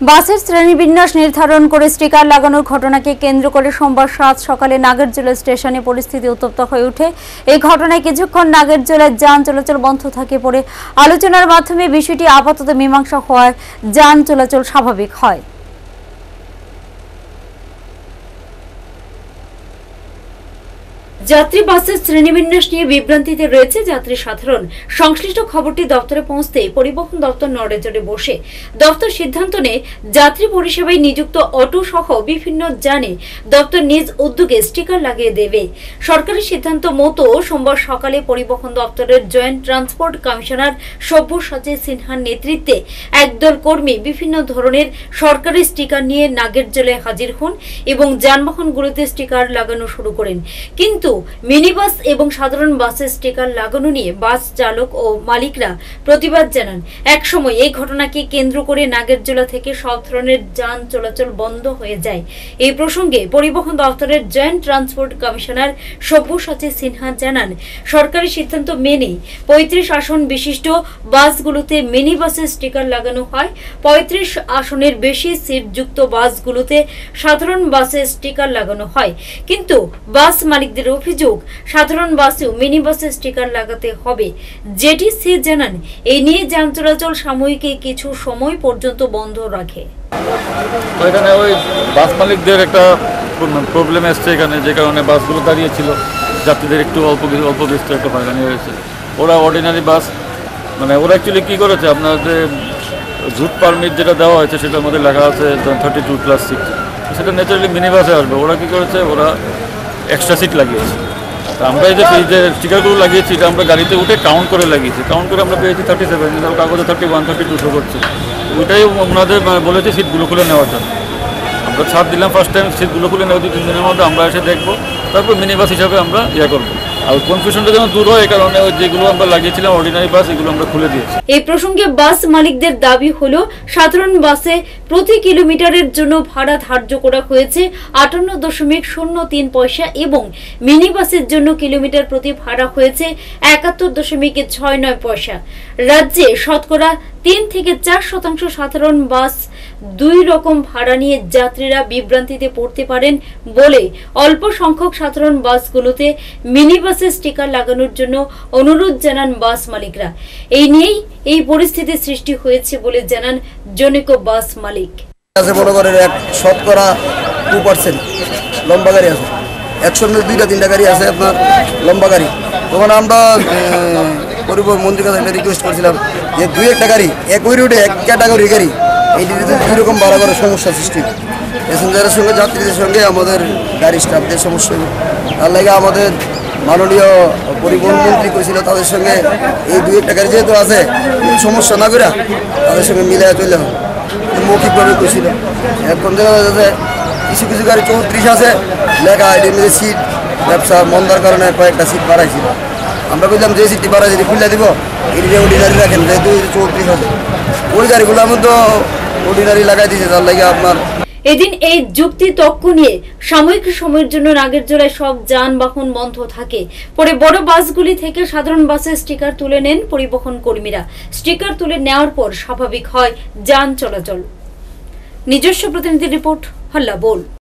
বাসের শ্রেণীবিন্যাস নির্ধারণ করে স্টিকার লাগানোর ঘটনাকে কেন্দ্র করে সোমবার সাত সকালে নাগেরজোলা স্টেশনে পরিস্থিতি উত্তপ্ত হয়ে ওঠে। এই ঘটনায় কিছুক্ষণ নাগেরজোলার যান চলাচল বন্ধ থাকে পরে আলোচনার মাধ্যমে বিষয়টি আপাতত মীমাংসা হওয়ায় যান চলাচল স্বাভাবিক হয়। যাত্রী বাসের শ্রেণীবিন্যাস নিয়ে বিভ্রান্তিতে রয়েছে যাত্রী সাধারণ। সংশ্লিষ্ট খবরটি দপ্তরে পৌঁছতে পরিবহন দপ্তর নড়েচড়ে বসে। দপ্তর সিদ্ধান্ত নেয়, যাত্রী পরিষেবায় নিযুক্ত অটো সহ বিভিন্ন যানে দপ্তর নিজ উদ্যোগে স্টিকার লাগিয়ে দেবে। সরকারি সিদ্ধান্ত মতো সোমবার সকালে পরিবহন দপ্তরের জয়েন্ট ট্রান্সপোর্ট কমিশনার সব্যসাচী সিনহার নেতৃত্বে একদল কর্মী বিভিন্ন ধরনের সরকারি স্টিকার নিয়ে নাগের জলে হাজির হন এবং যানবাহনগুলোতে স্টিকার লাগানো শুরু করেন। কিন্তু মিনি বাস এবং সাধারণ বাসের স্টিকার লাগানো নিয়ে বাস চালক ও মালিকরা প্রতিবাদ জানান। একসময় এই ঘটনাকে কেন্দ্র করে নাগেরজোলা থেকে সব ধরনের যান চলাচল বন্ধ হয়ে যায়। এই প্রসঙ্গে পরিবহন দপ্তরের joint transport commissioner Sabyasachi Sinha জানান, সরকারি সিদ্ধান্ত মেনে পঁয়ত্রিশ আসন বিশিষ্ট বাসগুলোতে মিনি বাসের স্টিকার লাগানো হয়। পঁয়ত্রিশ আসনের বেশি সিট সিটযুক্ত বাসগুলোতে সাধারণ বাসের স্টিকার লাগানো হয়। কিন্তু বাস মালিকদের অভিযোগ, সাধারণ বাসেও মিনি বাসে স্টিকার লাগাতে হবে। যেটি সি জানান এই নিয়ে যান চলাচল সাময়িক কিছু সময় পর্যন্ত বন্ধ রাখে। এখানে ওই বাস মালিকদের একটা প্রবলেম এসছে এখানে, যে কারণে বাসগুলো দাঁড়িয়েছিল। যাত্রীদের একটু অল্প অল্প বিস্তর একটা হয়রানি হয়েছে। ওরা অর্ডিনারি বাস মানে ওরা অ্যাকচুয়ালি কী করেছে আপনার যে রুট পারমিট যেটা দেওয়া হয়েছে, সেটার মধ্যে লেখা আছে থার্টি টু প্লাস সিক্স সেটা ন্যাচারালি মিনি বাসে আসবে। ওরা কী করেছে, ওরা এক্সট্রা সিট লাগিয়েছি। তা আমরা যে এই যে স্টিকারগুলো লাগিয়েছি, এটা আমরা গাড়িতে উঠে কাউন্ট করে লাগিয়েছি। কাউন্ট করে আমরা পেয়েছি থার্টি সেভেন কাগজে thirty one thirty two show করছে। ওইটাই ওনাদের বলেছে সিটগুলো খুলে নেওয়ার জন্য। আমরা ছাড় দিলাম ফার্স্ট টাইম সিটগুলো খুলে নেওয়া দু তিন দিনের মধ্যে আমরা এসে দেখব, তারপর মিনি বাস হিসাবে আমরা ইয়ে করব। এই প্রসঙ্গে বাস মালিকদের দাবি হলো, সাধারণ বাসে প্রতি কিলোমিটারের জন্য ভাড়া ধার্য করা হয়েছে আটান্ন দশমিক শূন্য তিন পয়সা এবং মিনি বাসের জন্য কিলোমিটার প্রতি ভাড়া হয়েছে একাত্তর দশমিক ছয় নয় পয়সা। রাজ্যে শতকরা তিন থেকে চার শতাংশ সাধারণ বাস দুই রকম ভাড়া নিয়ে যাত্রীরা বিভ্রান্তিতে পড়তে পারেন বলে অল্প সংখ্যক সাধারণ বাসগুলোতে মিনি বাসের স্টিকার লাগানোর জন্য অনুরোধ জানান বাস মালিকরা। এই নিয়েই এই পরিস্থিতি সৃষ্টি হয়েছে বলে জানান জনৈক বাস মালিক। শতকরা পার্সেন্ট লম্বা গাড়ি গাড়ি লম্বা গাড়ি। আমরা পরিবহন মন্ত্রীর কাছে রিকোয়েস্ট করছিলাম যে দুই একটা গাড়ি একই রুটে এক ক্যাটাগরি গাড়ি। এই দুটো দুই রকম বাড়া করে সমস্যা সৃষ্টি? প্যাসেঞ্জারের সঙ্গে, যাত্রীদের সঙ্গে আমাদের গাড়ি স্টাফদের সমস্যা তার লাগে আমাদের মাননীয় পরিবহন মন্ত্রী করেছিল তাদের সঙ্গে এই দুই একটা গাড়ি যেহেতু আছে সমস্যা না করে তাদের সঙ্গে মিলে চলে মৌখিকভাবে করেছিল এখন দেখা যাচ্ছে কিছু কিছু গাড়ি চৌত্রিশ আছে, লেখা মধ্যে সিট ব্যবসা মন্দার কারণে কয়েকটা সিট বাড়াইছিল। আমরা বললাম যে সিটটি বাড়াই যদি খুলে দিব, এটি যে অর্ডিনারি রাখেন, যেহেতু চৌত্রিশ আছে। ওই গাড়িগুলো আমি তো অর্ডিনারি লাগাই দিয়েছে তার লাগে আপনার এদিন এই যুক্তি তক্ক নিয়ে সাময়িক সময়ের জন্য নাগেরজোড়ায় সব যানবাহন বন্ধ থাকে। পরে বড় বাসগুলি থেকে সাধারণ বাসে স্টিকার তুলে নেন পরিবহন কর্মীরা। স্টিকার তুলে নেওয়ার পর স্বাভাবিক হয় যান চলাচল। নিজস্ব প্রতিনিধি রিপোর্ট, হল্লা বল।